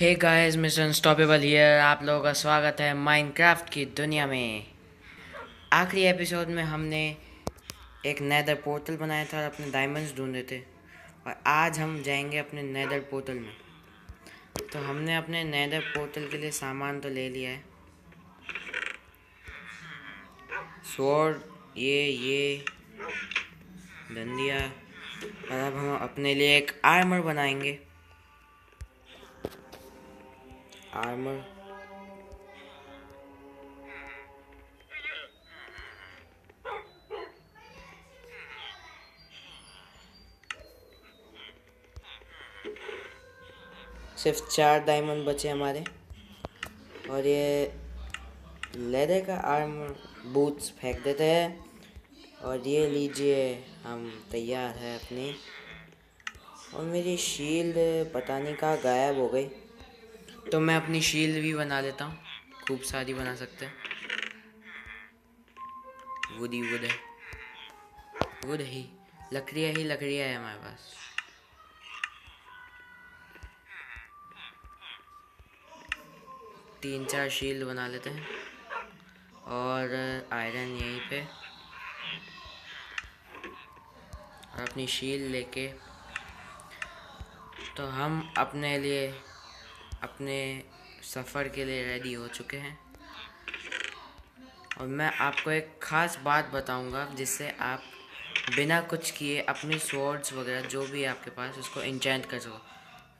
Hey guys mister unstoppable here आप लोगों का स्वागत है माइनक्राफ्ट की दुनिया में। आखिरी एपिसोड में हमने एक नैदर पोर्टल बनाया था और अपने डायमंड्स ढूंढे थे। और आज हम जाएँगे अपने नैदर पोर्टल में। तो हमने अपने नैदर पोर्टल के लिए सामान तो ले लिया है। स्वॉर्ड ये ये, डंडिया। और अब हम अपने लिए एक आर्मर बनाएँगे। Armor सिर्फ़ चार डायमंड बचे हमारे। और ये लेदर का आर्मर बूट्स फेंक देते हैं। और ये लीजिए, हम तैयार है अपनी। और मेरी शील्ड पता नहीं कहाँ गायब हो गई। तो मैं अपनी शील्ड भी बना लेता हूँ। खूब सारी बना सकते हैं। वुड ही वुड है वुड ही। लकड़ियाँ ही लकड़ियाँ है हमारे पास। तीन चार शील्ड बना लेते हैं। और आयरन यहीं पे। और अपनी शील्ड लेके। तो हम अपने लिए अपने सफ़र के लिए रेडी हो चुके हैं। और मैं आपको एक ख़ास बात बताऊँगा, जिससे आप बिना कुछ किए अपनी स्वॉर्ड्स वगैरह जो भी आपके पास, उसको इंचेंट कर सको।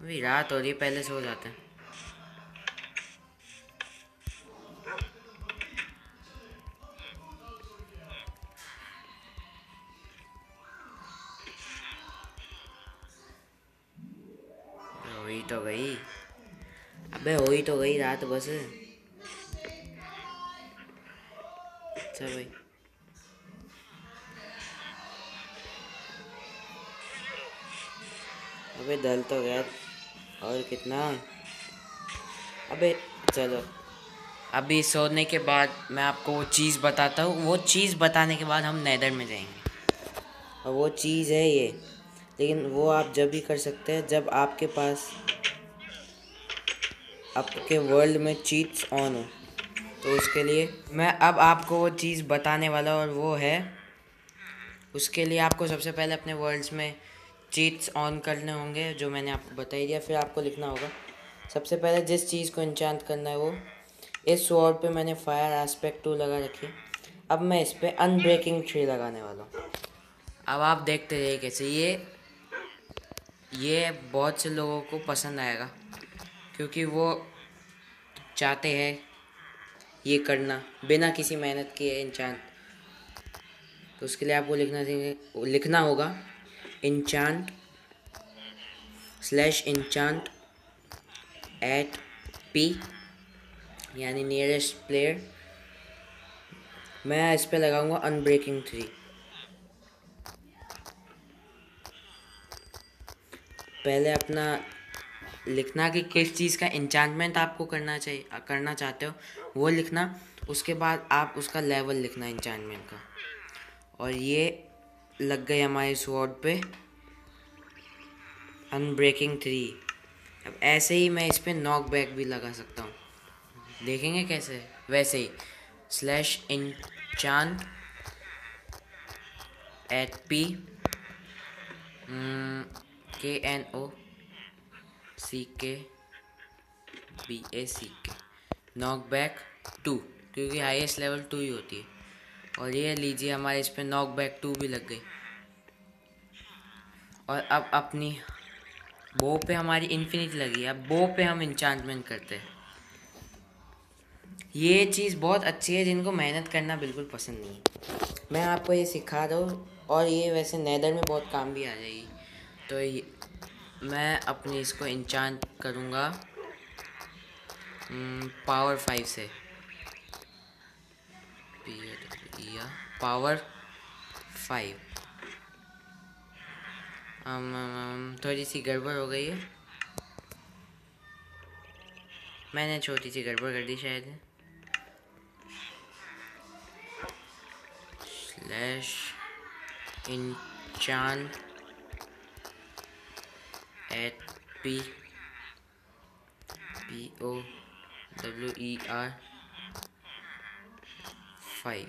अभी रात हो रही है, पहले से जाते हैं। अबे हो तो गई रात बस। अच्छा भाई। अबे दल तो गया। और कितना? अबे चलो। अभी सोने के बाद मैं आपको वो चीज़ बताता हूँ। वो चीज़ बताने के बाद हम नैदर में जाएँगे। और वो चीज़ है ये। लेकिन वो आप जब भी कर सकते हैं, जब आपके पास आपके वर्ल्ड में चीट्स ऑन हो। तो उसके लिए मैं अब आपको वो चीज़ बताने वाला और वो है, उसके लिए आपको सबसे पहले अपने वर्ल्ड्स में चीट्स ऑन करने होंगे, जो मैंने आपको बता ही दिया फिर आपको लिखना होगा। सबसे पहले जिस चीज़ को इंचांट करना है वो, इस स्वॉर्ड पे मैंने फायर एस्पेक्ट टू लगा रखी। अब मैं इस पर अनब्रेकिंग ट्री लगाने वाला हूँ। अब आप देखते रहिए कैसे, ये ये बहुत से लोगों को पसंद आएगा। क्योंकि वो चाहते हैं ये करना, बिना किसी मेहनत के इंचांट तो उसके लिए आपको लिखना लिखना होगा enchant slash enchant at P, यानी नियरेस्ट प्लेयर मैं इस पर लगाऊँगा अनब्रेकिंग थ्री पहले अपना लिखना कि किस चीज़ का इंचांटमेंट आपको करना चाहिए करना चाहते हो, वो लिखना, उसके बाद आप उसका लेवल लिखना इंचांटमेंट का। और ये लग गए हमारे स्वॉर्ड पे अनब्रेकिंग थ्री अब ऐसे ही मैं इस पर नॉक बैक भी लगा सकता हूँ। देखेंगे कैसे? वैसे ही। स्लैश इंचांट एट पी के N O C K B A C K knockback two क्योंकि हाईएस्ट लेवल टू ही होती है। और ये लीजिए हमारे इस पर नॉक बैक टू भी लग गई। और अब अपनी बो पे हमारी इन्फिनिट लगी अब बो पे हम इंचांटमेंट करते हैं। ये चीज़ बहुत अच्छी है, जिनको मेहनत करना बिल्कुल पसंद नहीं मैं आपको ये सिखा रहा हूँ और ये वैसे नैदर में बहुत काम भी आ जाएगी। तो ये मैं अपनी इसको इंचांट करूँगा पावर फाइव से। पावर फाइव थोड़ी सी गड़बड़ हो गई है। मैंने छोटी सी गड़बड़ कर दी शायद। Slash enchant at p P O W E R five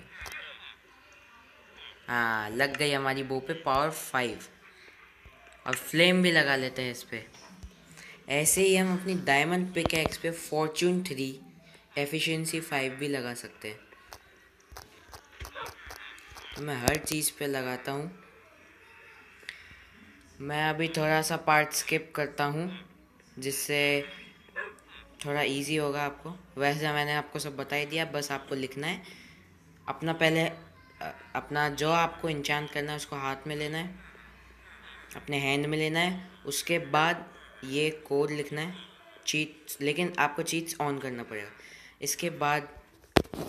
हाँ लग गई हमारी बो पे पावर फाइव और फ्लेम भी लगा लेते हैं इस पर ऐसे ही हम अपनी डायमंड पिक एक्स पे फॉर्चून थ्री एफिशिएंसी फाइव भी लगा सकते हैं. तो मैं हर चीज़ पे लगाता हूँ. मैं अभी थोड़ा सा पार्ट स्किप करता हूँ जिससे थोड़ा इजी होगा आपको। वैसे मैंने आपको सब बता ही दिया बस आपको लिखना है। अपना पहले अपना जो आपको इंचांट करना है उसको हाथ में लेना है अपने हैंड में लेना है। उसके बाद ये कोड लिखना है चीट लेकिन आपको चीट्स ऑन करना पड़ेगा। इसके बाद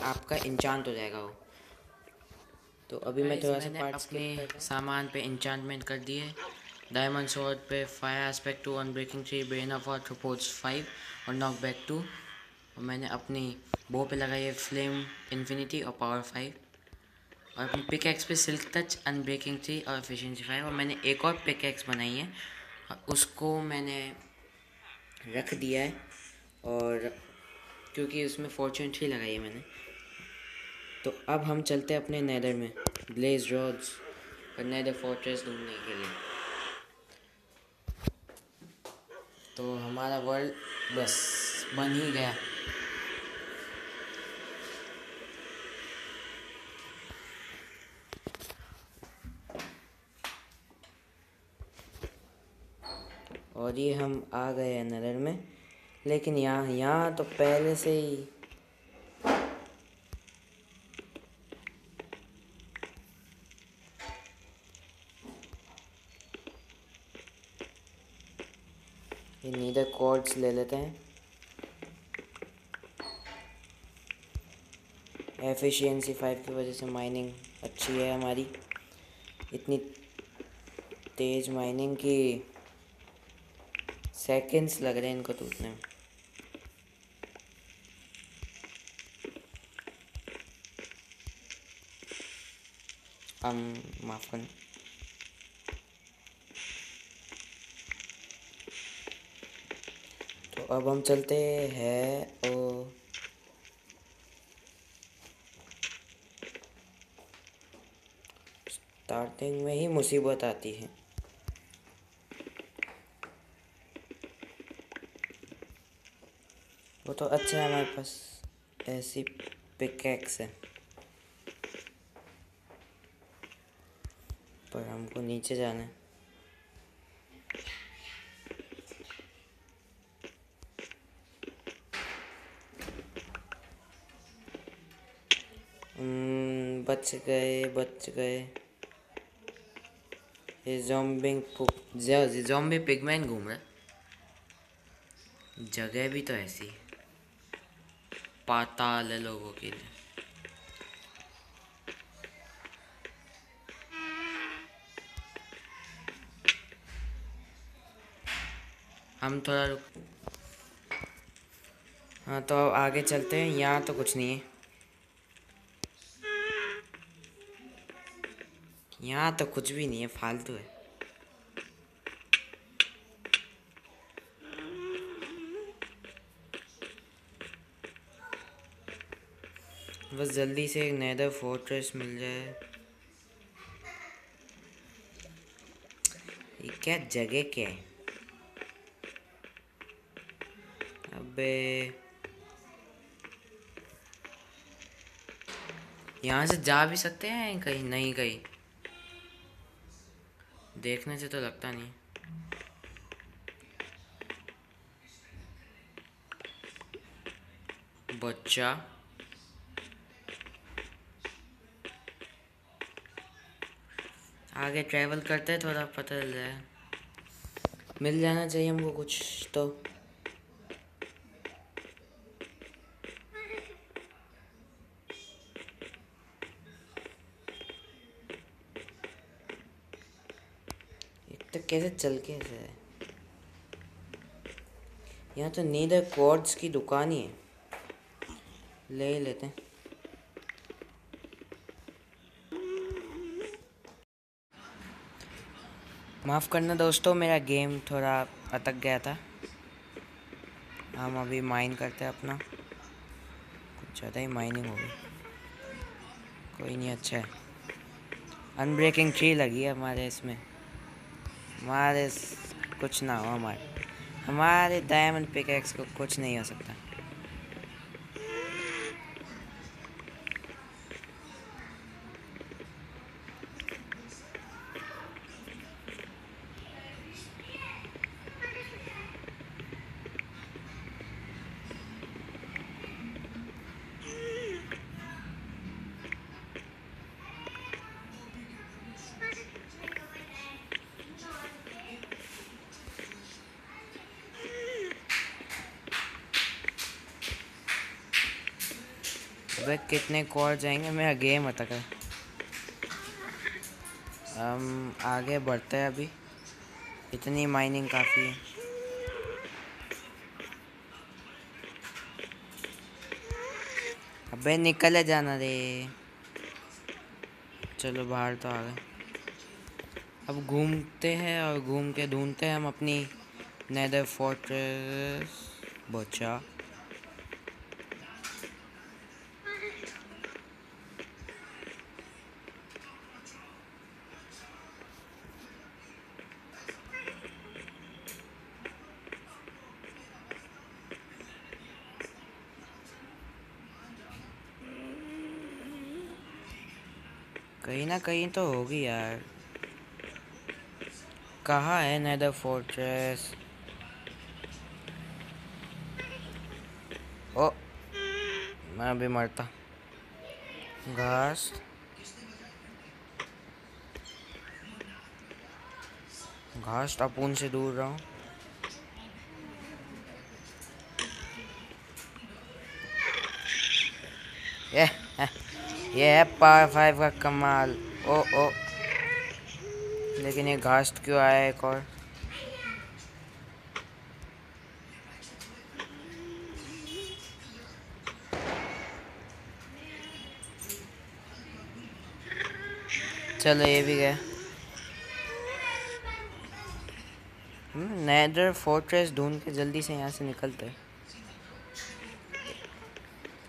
आपका इंचांट हो जाएगा वो। तो अभी मैं थोड़ा सा पार्ट अपने सामान पे इंचांटमेंट कर दिए। डायमंड स्वॉर्ड पे fire aspect two unbreaking three bane of arthropods five और नॉक बैक टू और मैंने अपनी बो पे लगाई है फ्लेम इन्फिनिटी और पावर फाइव और अपनी पिक एक्स पे सिल्क टच अनब्रेकिंग थ्री और एफिशिएंसी फाइव और मैंने एक और पिक एक्स बनाई है उसको मैंने रख दिया है, और क्योंकि उसमें फॉर्चून थ्री लगाई है मैंने। तो अब हम चलते हैं अपने नैदर में ब्लेज रॉड्स और नैदर फोर्ट्रेस ढूँढने के लिए। तो हमारा वर्ल्ड बस बन ही गया। और ये हम आ गए हैं नज़र में, लेकिन यहाँ यहाँ तो पहले से ही ये कॉर्ड्स ले लेते हैं। एफिशिएंसी फाइव की वजह से माइनिंग अच्छी है हमारी। इतनी तेज़ माइनिंग की सेकंड्स लग रहे हैं इनको टूटने में। हम माफ़ कर तो अब हम चलते हैं और स्टार्टिंग में ही मुसीबत आती है। वो तो अच्छा है हमारे पास, ऐसी पिकैक्स है। पर हमको नीचे जाना है। बच गए बच गए। ये जॉम्बिंग जॉम्बी पिगमैन घूम जगह भी तो ऐसी। पाताल है लोगों के लिए। हम थोड़ा हाँ तो आगे चलते हैं। यहाँ तो कुछ नहीं है। यहाँ तो कुछ भी नहीं है, फालतू है। बस जल्दी से एक नैदर फोर्ट्रेस मिल जाए। ये क्या जगह क्या है? अबे, यहाँ से जा भी सकते हैं कहीं? नहीं कहीं। देखने से तो लगता नहीं। बच्चा। आगे ट्रैवल करते थोड़ा पता चल जाए। मिल जाना चाहिए हमको कुछ तो। कैसे चल के है? यहाँ तो नीदर कॉर्ड्स की दुकान ही है। ले ही लेते हैं। माफ़ करना दोस्तों, मेरा गेम थोड़ा अटक गया था। हम अभी माइन करते हैं अपना। कुछ ज़्यादा ही माइनिंग होगी कोई नहीं अच्छा है। अनब्रेकिंग ट्री लगी है हमारे इसमें। हमारे कुछ ना हो हमारे हमारे डायमंड पिकेक्स को कुछ नहीं हो सकता। अबे कितने कॉल जाएँगे मेरा गेम अटक है हम आगे बढ़ते हैं अभी। इतनी माइनिंग काफ़ी है। अबे निकल जाना रे। चलो बाहर तो आ गए। अब घूमते हैं और घूम के ढूंढते हैं हम अपनी नेदर फोर्ट्रेस बचा। कहीं तो होगी यार। कहाँ है नेदर फोर्ट्रेस ओ, मैं अभी मरता। घास घास अपून से दूर रहा। हूँ ये ये है पावर फाइव का कमाल। ओ ओ लेकिन ये घास क्यों आया एक और? चलो ये भी गया। नेदर फोर्ट्रेस ढूंढ के जल्दी से यहाँ से निकलते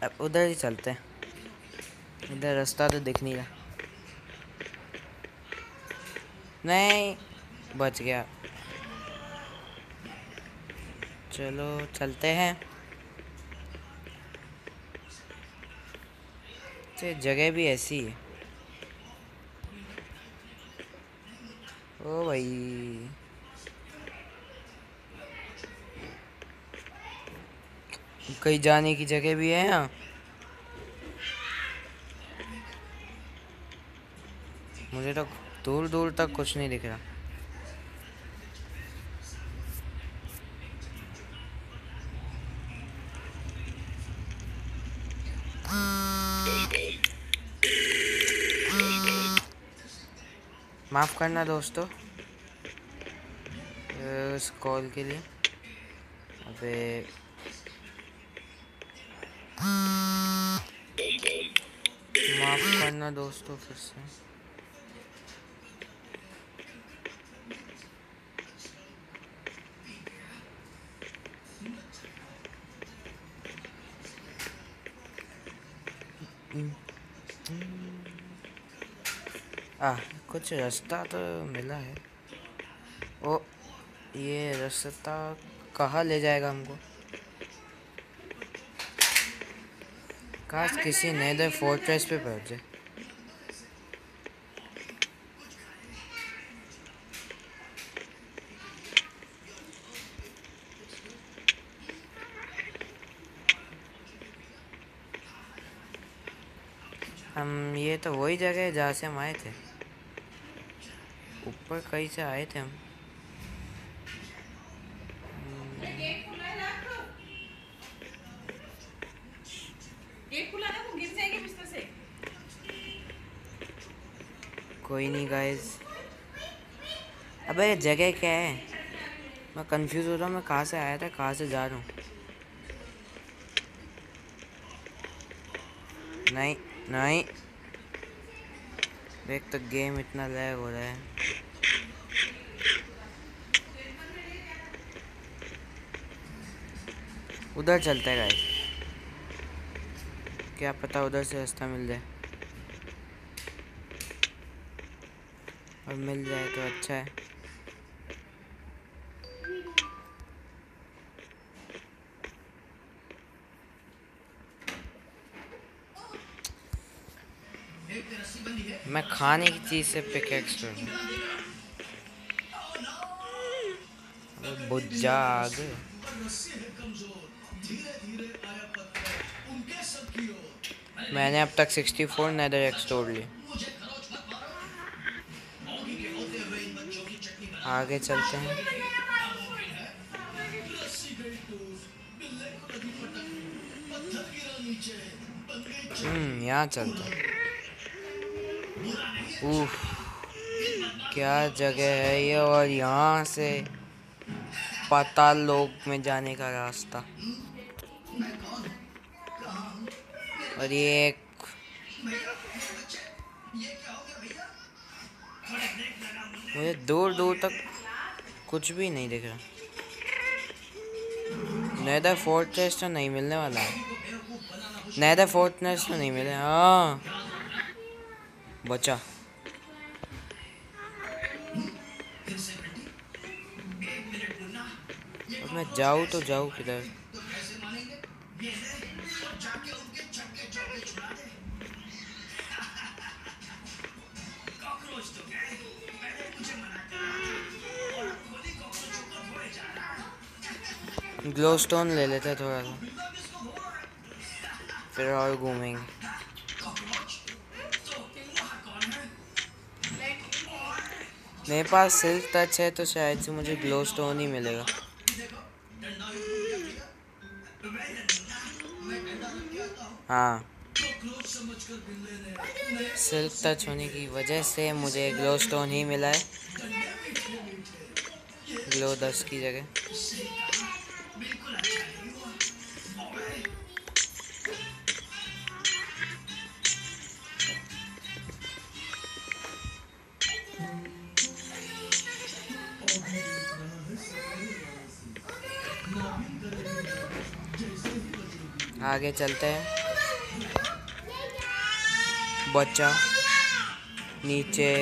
अब उधर ही चलते हैं। इधर रास्ता तो दिख नहीं रहा। नहीं, बच गया। चलो, चलते हैं। तो जगह भी ऐसी है। ओ भाई। कहीं जाने की जगह भी है यहाँ? मुझे तो दूर दूर तक कुछ नहीं दिख रहा। माफ़ करना दोस्तों उस कॉल के लिए। अबे। माफ़ करना दोस्तों फिर से। आ कुछ रास्ता तो मिला है। ओ, ये रास्ता कहाँ ले जाएगा हमको? काश किसी नेदर फोर्ट्रेस पे पहुँच। जाए हम ये तो वही जगह है जहाँ से हम आए थे। ऊपर कहीं से आए थे हम। कोई नहीं गाइस अबे, जगह क्या है? मैं कंफ्यूज हो रहा हूँ, मैं कहाँ से आया था, कहाँ से जा रहा हूँ? नहीं नहीं। देख तो गेम इतना लैग हो रहा है। उधर चलते गए क्या पता उधर से रास्ता मिल जाए। और मिल जाए तो अच्छा है। मैं खाने की चीज़ से पिकेक्स बुजाग मैंने अब तक 64 नेदर एक्स तोड़ लिए। आगे चलते हैं। हम्म यहाँ चलते हैं। उफ, क्या जगह है ये और यहाँ से पाताल लोक में जाने का रास्ता। और ये एक मुझे दूर दूर तक कुछ भी नहीं दिख रहा। नेदर फोर्ट्रेस तो नहीं मिलने वाला है। नेदर फोर्ट्रेस तो नहीं मिले हाँ। बचा। मैं जाऊँ तो जाऊँ किधर? ग्लो स्टोन ले लेते थोड़ा सा। फिर और घूमेंगे। मेरे पास सिल्क टच है तो शायद से मुझे ग्लो स्टोन ही मिलेगा। हाँ। सिल्क टच होने की वजह से मुझे ग्लो स्टोन ही मिला है। ग्लो दस की जगह। आगे चलते हैं। बच्चा नीचे।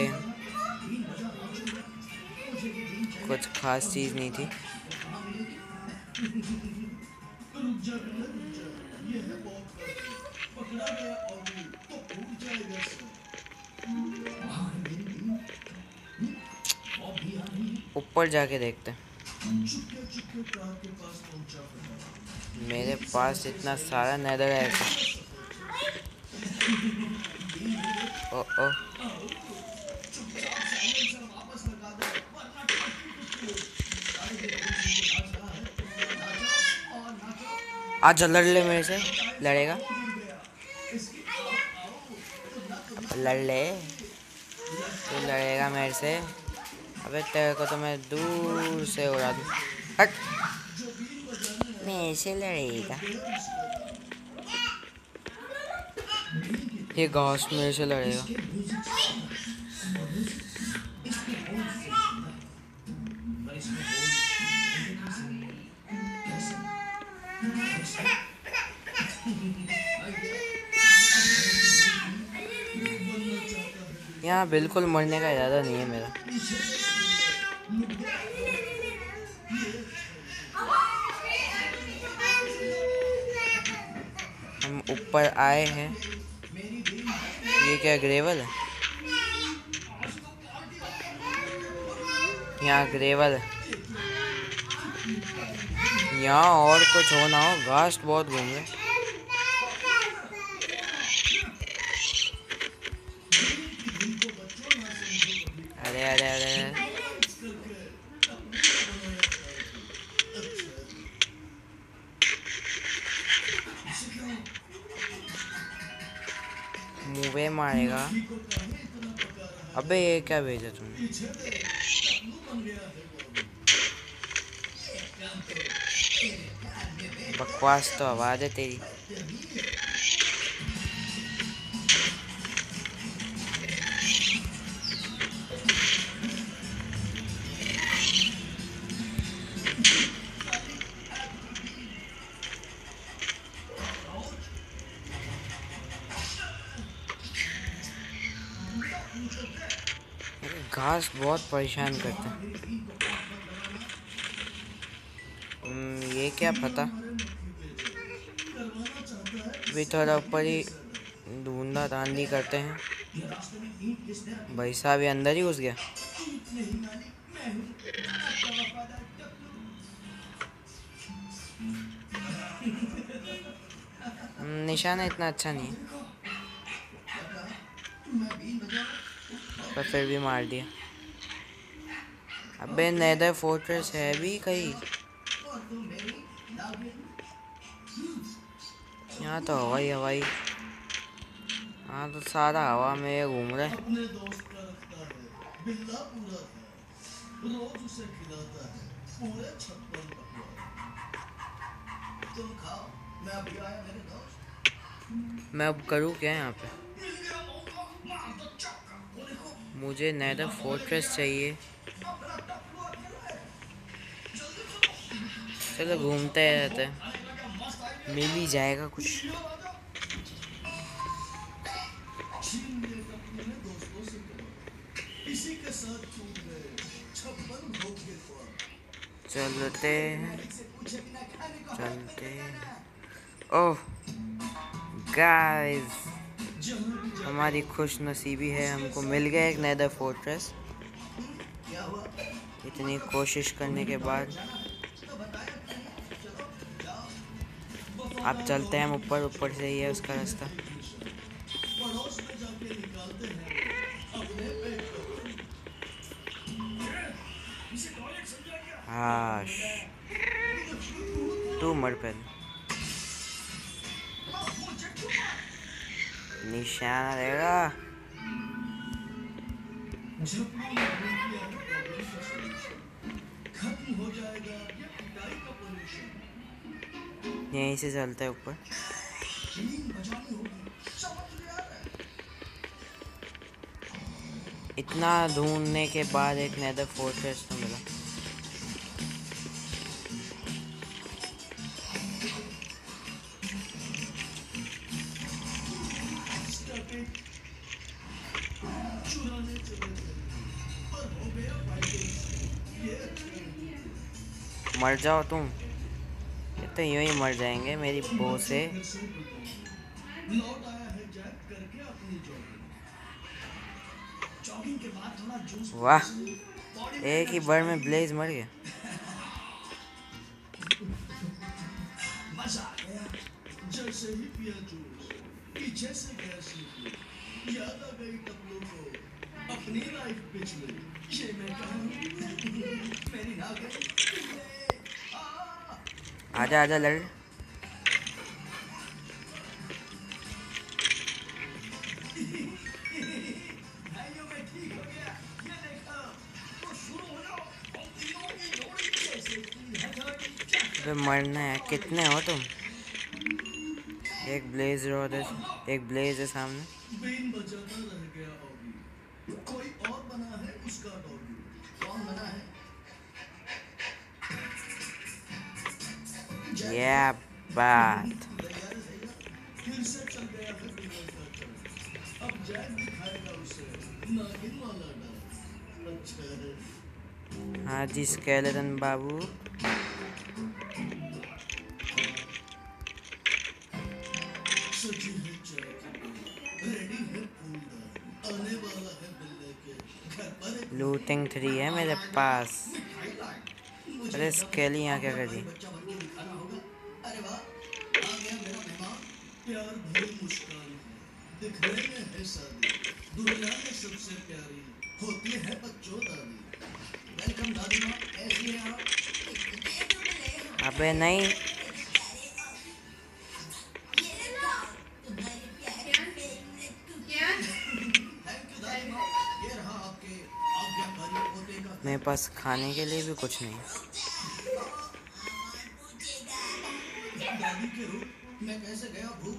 कुछ खास चीज़ नहीं थी। ऊपर जाके देखते हैं। पास इतना सारा नैदर है। ओ ओ। आज लड़ ले मेरे से, लड़ेगा। लड़ ले, तू लड़ेगा मेरे से। अबे तेरे को तो मैं दूर से उड़ा दूँ। हट। मेरे से लड़ेगा ये घास मेरे से लड़ेगा यहाँ बिल्कुल मरने का इरादा नहीं है मेरा ऊपर आए हैं। ये क्या ग्रेवल है? यहाँ ग्रेवल है। यहाँ और कुछ हो ना हो। घास बहुत घूम रहे मुँहे मारेगा। अबे ये क्या भेजा तुमने? बकवास तो आवाज़ है तेरी। घास बहुत परेशान करते। ये क्या पता? भी थोड़ा ऊपर ही ढूंढा तांदी करते हैं। भाई साहब, ये अंदर ही घुस गया। निशाना इतना अच्छा नहीं है। पर फिर भी मार दिया। अबे नेदर फोर्ट्रेस है भी कहीं। यहाँ तो हवाई हवाई हाँ। तो सारा हवा में घूम रहा है। मैं अब करूँ क्या यहाँ पे? मुझे नेदर फोर्ट्रेस चाहिए। चलो घूमते रहते हैं। मिल ही जाएगा कुछ। चलते चलते ओह गाइस हमारी खुश नसीबी है, हमको मिल गया एक नेदर फोर्ट्रेस इतनी कोशिश करने के बाद। आप चलते हैं ऊपर ऊपर से ही है उसका रास्ता। हाश। तू मर पहले। निशाना देगा यहीं से चलता है ऊपर इतना ढूँढने के बाद एक नेदर फोर्ट्रेस तो मिला मर जाओ तुम। ये तो यूँ ही मर जाएँगे मेरी बो से। वाह, एक ही बार में ब्लेज मर गया। की हथौड़ी अबे मरना है, कितने हो तुम? एक ब्लेज है एक ब्लेज है सामने। है बिल्ले के घर पर एक लूटिंग थ्री है मेरे पास। अरे स्केली यहाँ क्या कर दिखने में है शादी दुनिया में सबसे प्यारी होती है बच्चों दादी वेलकम दादी माँ कैसी हैं आप अबे नहीं। मेरे पास खाने के लिए भी कुछ नहीं। मैं कैसे गया भूख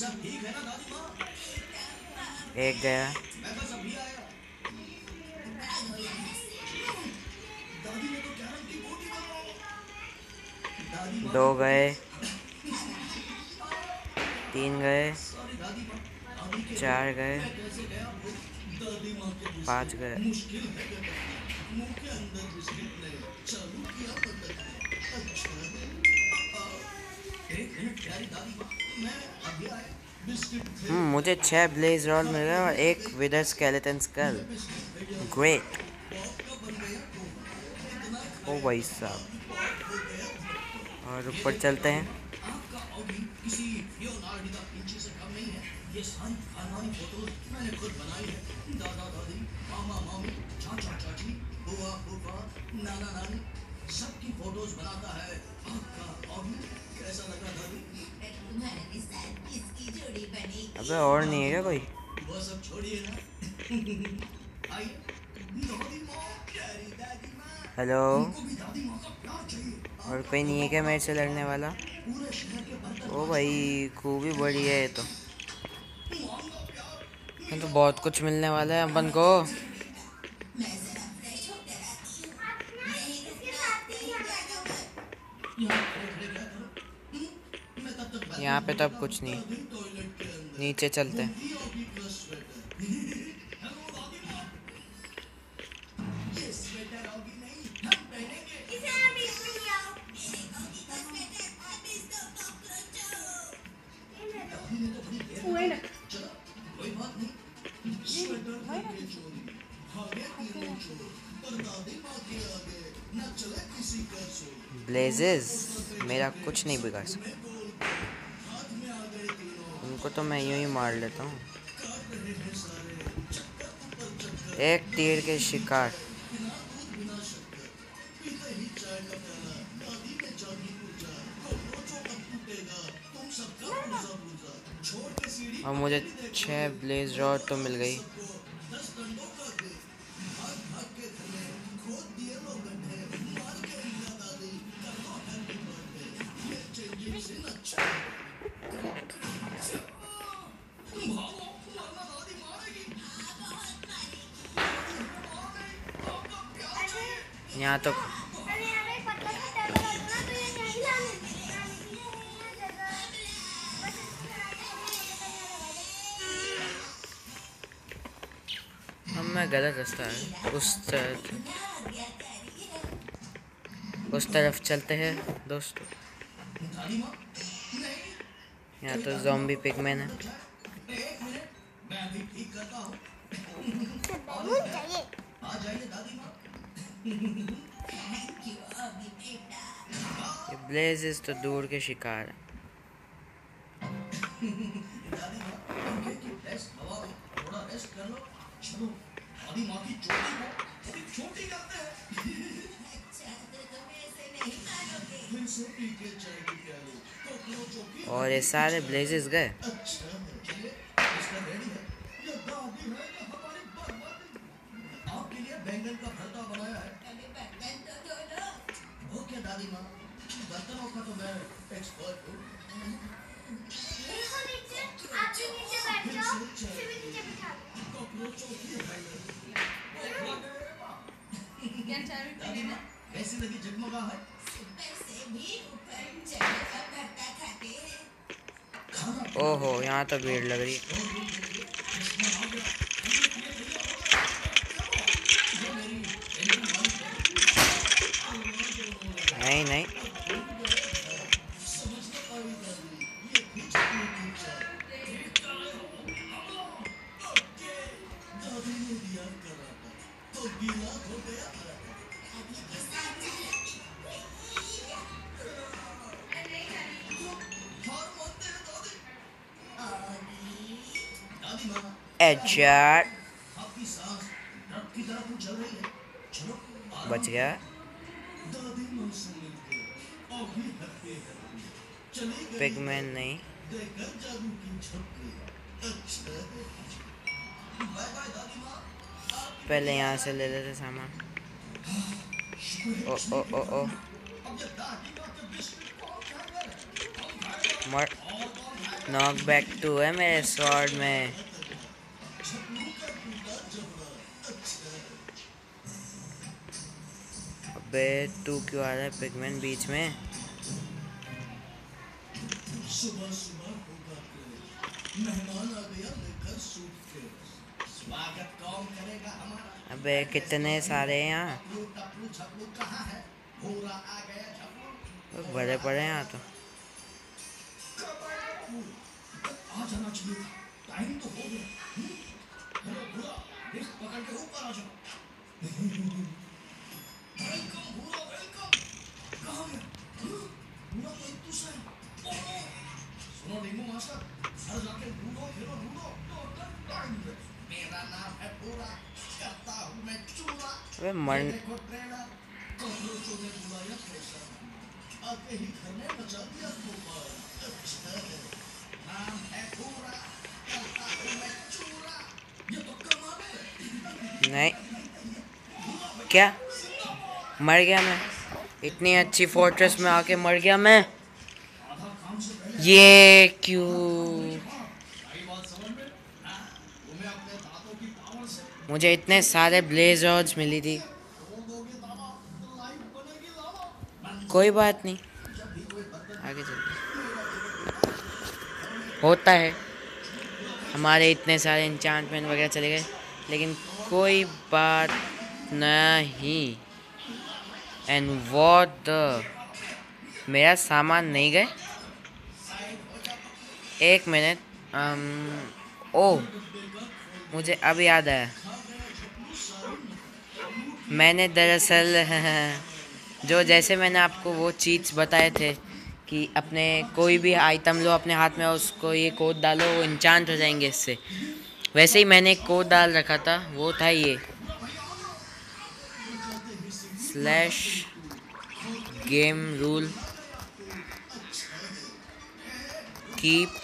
सब ठीक है ना दादी माँ? एक गया। मैं बस अभी आया। दादी ने तो कैरम की गोटी दादी दो गए। तीन गए। चार गए। पाँच गए। अच्छा एक मिनट प्यारी दादी हम्म, मुझे छह ब्लेज रॉल मिल गए और एक विदर स्केलेटन स्कल ग्रेट ओ भाई साहब। और ऊपर चलते हैं। है है सबकी फ़ोटोज़ बनाता है आपका अबे और नहीं है क्या कोई? हेलो और कोई नहीं है क्या मेरे से लड़ने वाला? ओ भाई, खूब बड़ी है ये तो। तो बहुत कुछ मिलने वाला है अपन को। दादी पे के आगे न चले किसी का चोर ब्लेजेस मेरा कुछ नहीं बिगाड़ सकता। उनको तो मैं यूँ ही मार लेता हूँ। एक तीर के शिकार। और मुझे छह ब्लेज रॉड तो मिल गई। उस तरफ़ उस तरफ़ चलते हैं दोस्तों। यहाँ तो जॉम्बी पिगमैन है। ब्लेजेस तो दूर के शिकार हैं। दादी माँ की चोटी को थोड़ी छोटी करते हैं। तो और ये सारे ब्लेजेस गए। अच्छा बैंगन का भरता बनाया है। अभी दादी माँ? बर्तनों का तो मैं एक्सपर्ट हूँ। की है ओहो यहाँ तो भीड़ लग रही नहीं नहीं। बाय बाय दादी माँ आपकी पहले यहाँ से ले लेते सामान। ओ ओ ओ ओ। मर नॉक बैक टू है मेरे स्वॉर्ड में। अबे तू क्यों आ रहा है पिगमेंट बीच में। सुबह सुबह मेहमान आ गया लेकर सूट के। स्वागत कौन करेगा हमारा? अबे कितने सारे हैं यहाँ? बड़े पड़े हैं यहाँ तो। आ जाना टाइम अबे मर देखो ट्रेलर कॉकरोचों ने बुलाया प्रेशर आते घर में मचा दिया धूमर नाम भूरा करता मैं चूरा ये कमाल है नहीं। क्या? मर गया मैं। इतनी अच्छी फोर्ट्रेस में आके मर गया मैं। ये क्यों? मुझे इतने सारे ब्लेज मिली थी। कोई बात नहीं। आगे चलते होता है। हमारे इतने सारे इंचांटमेंट वगैरह चले गए, लेकिन कोई बात नहीं। एंड वॉट द मेरा सामान नहीं गए। एक मिनट ओ मुझे अब याद आया। मैंने दरअसल, जो जैसे मैंने आपको वो चीज़ बताए थे कि अपने कोई भी आइटम लो अपने हाथ में, उसको ये कोड डालो, वो इंचांट हो जाएँगे इससे। वैसे ही मैंने कोड डाल रखा था, वो था ये। Slash game rule keep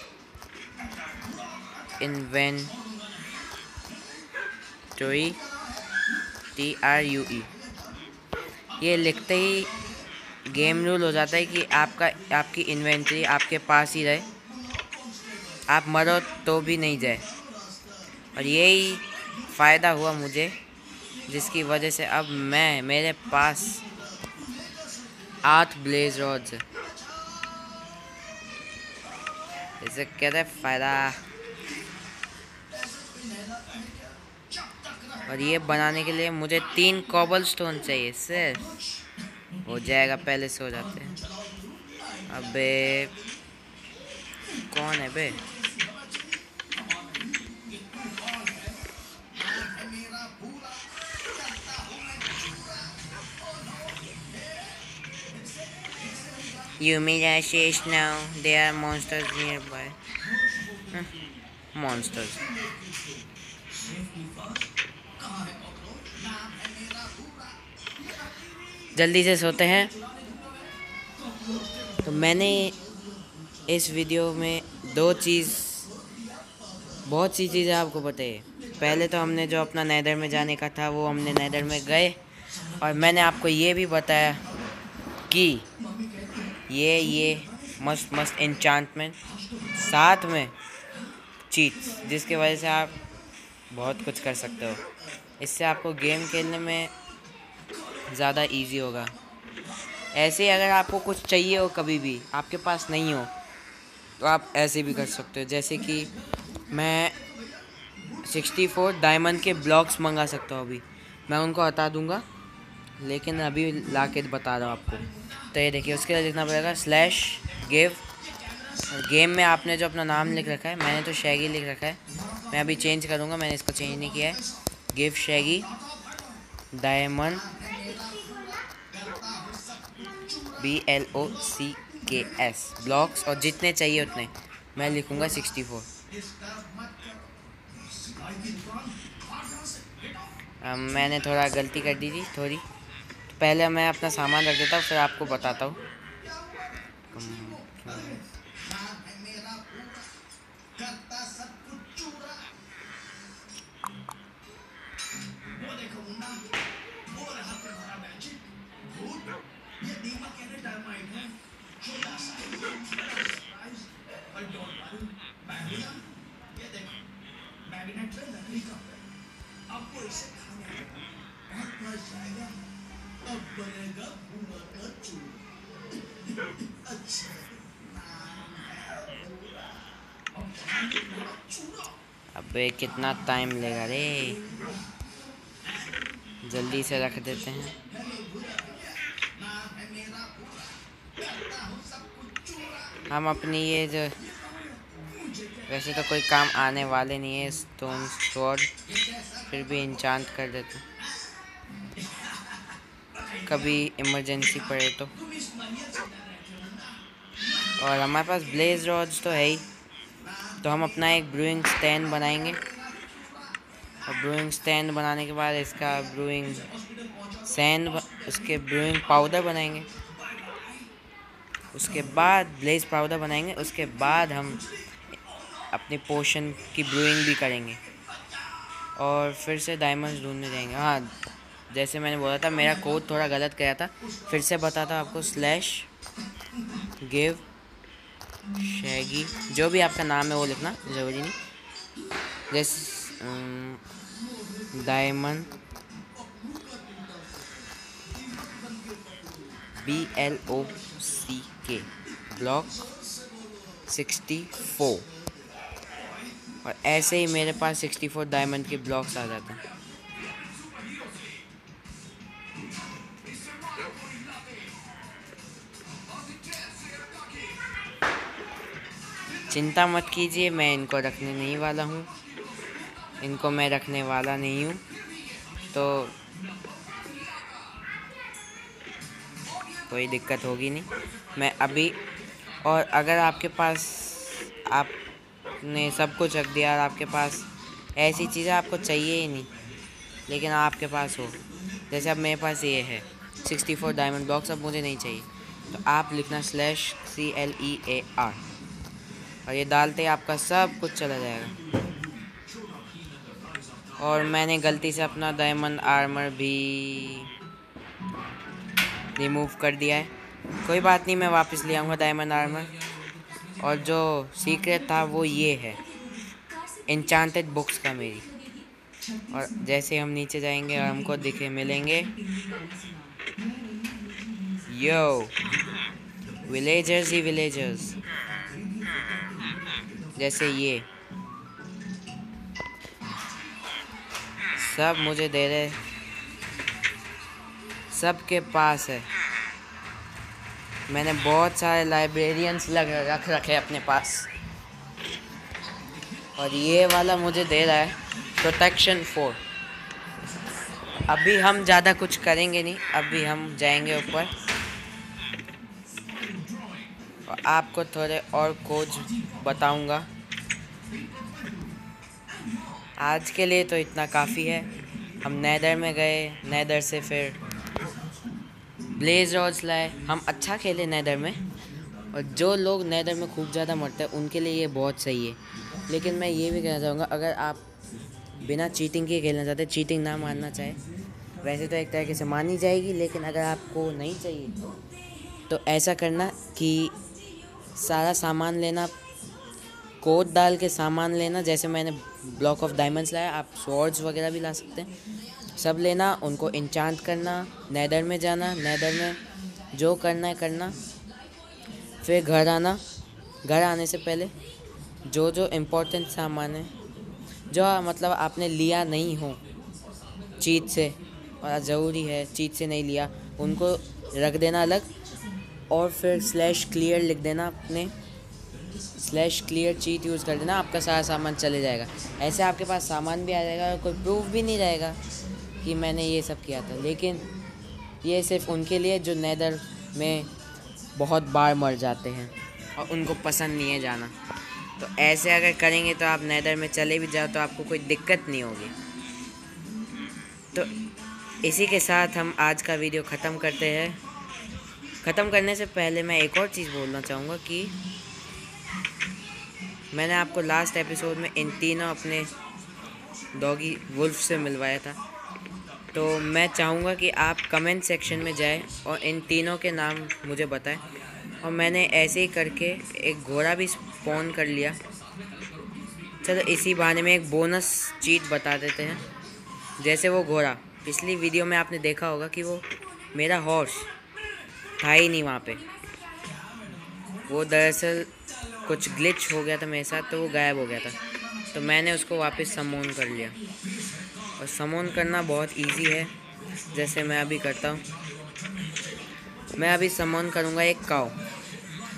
inventory T R U E ये लिखते ही गेम रूल हो जाता है कि आपका, आपकी इन्वेंट्री आपके पास ही रहे। आप मरो तो भी नहीं जाए। और यही फ़ायदा हुआ मुझे। जिसकी वजह से अब मैं, मेरे पास आठ ब्लेज रॉड्स इसे कहते फ़ायदा? और ये बनाने के लिए मुझे तीन कॉबल स्टोन चाहिए, सिर्फ़। हो जाएगा, पहले से हो जाते हैं। अबे, कौन है बे? Says now there are monsters nearby. Huh, Monsters. जल्दी से सोते हैं तो मैंने इस वीडियो में दो चीज़ बहुत सी चीज़ें आपको बताई पहले तो हमने जो अपना नैदर में जाने का था वो हमने नैदर में गए और मैंने आपको ये भी बताया कि ये ये, मस्त मस्त इंचांटमेंट साथ में चीट्स जिसके वजह से आप बहुत कुछ कर सकते हो। इससे आपको गेम खेलने में ज़्यादा इजी होगा। ऐसे ही अगर आपको कुछ चाहिए हो कभी भी, आपके पास नहीं हो तो आप ऐसे भी कर सकते हो। जैसे कि मैं 64 डायमंड के ब्लॉक्स मंगा सकता हूँ अभी। मैं उनको हटा दूँगा, लेकिन अभी ला के बता रहा हूँ आपको। तो ये देखिए, उसके लिए लिखना पड़ेगा स्लैश गिव गेम में आपने जो अपना नाम लिख रखा है, मैंने तो शैगी लिख रखा है। मैं अभी चेंज करूँगा, मैंने इसको चेंज नहीं किया है। Give Shaggy diamond B L O C K S blocks और जितने चाहिए उतने। मैं लिखूँगा सिक्सटी फोर मैंने थोड़ा गलती कर दी थी, थोड़ी। पहले मैं अपना सामान रख देता हूँ फिर आपको बताता हूँ। अबे कितना टाइम लेगा रे? जल्दी से रख देते हैं। हम अपनी ये जो, वैसे तो कोई काम आने वाले नहीं है स्टोन स्वॉर्ड फिर भी इंचांट कर देते हैं। कभी इमरजेंसी पड़े तो। और हमारे पास ब्लेज रॉड्स तो है ही। तो हम अपना एक ब्रूइंग स्टैंड बनाएँगे। और ब्रूइंग स्टैंड बनाने के बाद इसका ब्रूइंग सैंड उसके ब्रूइंग पाउडर बनाएँगे। उसके बाद ब्लेज पाउडर बनाएँगे। उसके बाद हम अपने पोशन की ब्रूइंग भी करेंगे। और फिर से डायमंड्स ढूँढने जाएँगे। हाँ जैसे मैंने बोला था, मेरा कोड थोड़ा गलत गया था। फिर से बताता आपको स्लैश गिव शैगी। जो भी आपका नाम है वो लिखना, ज़रूरी नहीं। जैसे diamond B L O C K block sixty four और ऐसे ही मेरे पास सिक्सटी फोर डायमंड के ब्लॉक्स आ जाते हैं। चिंता मत कीजिए, मैं इनको रखने नहीं वाला हूँ। इनको मैं रखने वाला नहीं हूँ। तो कोई दिक्कत होगी नहीं। मैं अभी और अगर आपके पास आपने सब कुछ रख दिया और आपके पास ऐसी चीज़ें, आपको चाहिए ही नहीं, लेकिन आपके पास हो। जैसे अब मेरे पास ये है, सिक्सटी फोर डायमंड बॉक्स, अब मुझे नहीं चाहिए। तो आप लिखना slash C L E A R और ये डालते ही आपका सब कुछ चला जाएगा। और मैंने गलती से अपना डायमंड आर्मर भी रिमूव कर दिया है। कोई बात नहीं, मैं वापस ले आऊँगा डायमंड आर्मर और जो सीक्रेट था वो ये है इंचांटेड बुक्स का मेरी। और जैसे हम नीचे जाएँगे और हमको दिखे मिलेंगे। यो विलेजर्स ही विलेजर्स जैसे ये। सब मुझे दे रहे। सबके पास है। मैंने बहुत सारे लाइब्रेरियंस लग, रख, रखे अपने पास। और ये वाला मुझे दे रहा है प्रोटेक्शन फोर अभी हम ज़्यादा कुछ करेंगे नहीं, अभी हम जाएँगे ऊपर। आपको थोड़े और कोच बताऊँगा। आज के लिए तो इतना काफ़ी है। हम नैदर में गए, नैदर से फिर ब्लेज रॉड्स लाए। हम अच्छा खेले नैदर में। और जो लोग नैदर में खूब ज़्यादा मरते हैं, उनके लिए ये बहुत सही है। लेकिन मैं ये भी कहना चाहूँगा, अगर आप बिना चीटिंग के खेलना चाहते चीटिंग ना मानना चाहे, वैसे तो एक तरीके से मानी जाएगी, लेकिन अगर आपको नहीं चाहिए तो ऐसा करना कि सारा सामान लेना कोड डाल के सामान लेना, जैसे मैंने ब्लॉक ऑफ़ डायमंड्स लाया, आप स्वॉर्ड्स वगैरह भी ला सकते हैं। सब लेना, उनको इंचांट करना नैदर में जाना नैदर में जो करना है करना। फिर घर आना, घर आने से पहले जो जो इम्पोर्टेंट सामान है, जो मतलब आपने लिया नहीं हो चीट से, और ज़रूरी है चीट से नहीं लिया, उनको रख देना अलग। और फिर स्लैश क्लियर लिख देना अपने स्लैश क्लियर चीट यूज़ कर देना, आपका सारा सामान चले जाएगा। ऐसे आपके पास सामान भी आ जाएगा और कोई प्रूफ भी नहीं रहेगा कि मैंने ये सब किया था। लेकिन ये सिर्फ़ उनके लिए, जो नैदर में बहुत बार मर जाते हैं और उनको पसंद नहीं है जाना। तो ऐसे अगर करेंगे तो आप नैदर में चले भी जाओ तो आपको कोई दिक्कत नहीं होगी। तो इसी के साथ हम आज का वीडियो ख़त्म करते हैं। ख़त्म करने से पहले मैं एक और चीज़ बोलना चाहूँगा कि मैंने आपको लास्ट एपिसोड में इन तीनों अपने डॉगी वुल्फ से मिलवाया था। तो मैं चाहूँगा कि आप कमेंट सेक्शन में जाएँ और इन तीनों के नाम मुझे बताएँ। और मैंने ऐसे ही करके एक घोड़ा भी स्पॉन कर लिया। चलो इसी बहाने में एक बोनस चीट बता देते हैं। जैसे वो घोड़ा, पिछली वीडियो में आपने देखा होगा कि वो मेरा हॉर्स था ही नहीं वहाँ पे। वो दरअसल कुछ ग्लिच हो गया था मेरे साथ तो वो गायब हो गया था। तो मैंने उसको वापस समोन कर लिया। और समोन करना बहुत इजी है, जैसे मैं अभी करता हूँ। मैं अभी समन करूँगा एक काव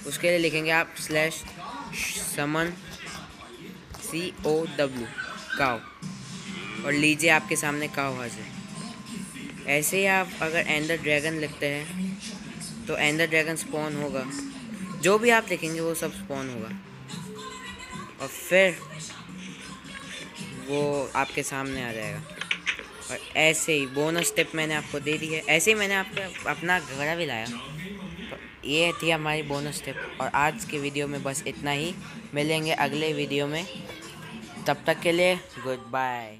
उसके लिए लिखेंगे आप slash summon C O W cow और लीजिए आपके सामने काव हाजिर। ऐसे ही आप अगर एंडर ड्रैगन लिखते हैं तो एंडर ड्रैगन स्पॉन होगा। जो भी आप देखेंगे, वो सब स्पॉन होगा। और फिर वो आपके सामने आ जाएगा। और ऐसे ही बोनस टिप मैंने आपको दे दी है। ऐसे ही मैंने आपको, अपना घड़ा भी लाया। तो ये थी हमारी बोनस टिप और आज के वीडियो में बस इतना ही। मिलेंगे अगले वीडियो में। तब तक के लिए गुड बाय